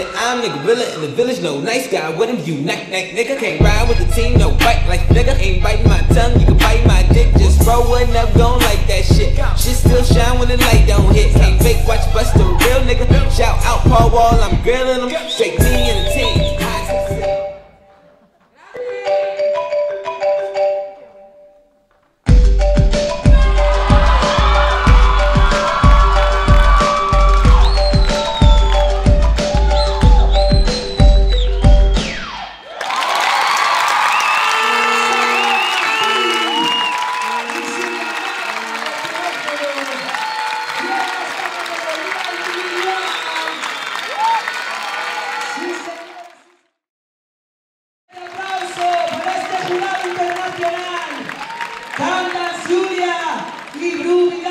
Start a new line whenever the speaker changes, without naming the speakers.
in the village, no nice guy with him. You knack knack nigga can't ride with the team, no bite like nigga. Ain't biting my tongue, you can bite my dick. Just rolling up, gon' like that shit. Shit still shine when the light don't hit. Can't fake, watch bust a real nigga. Shout out Paul Wall, I'm grilling him. Straight me and the team.
Y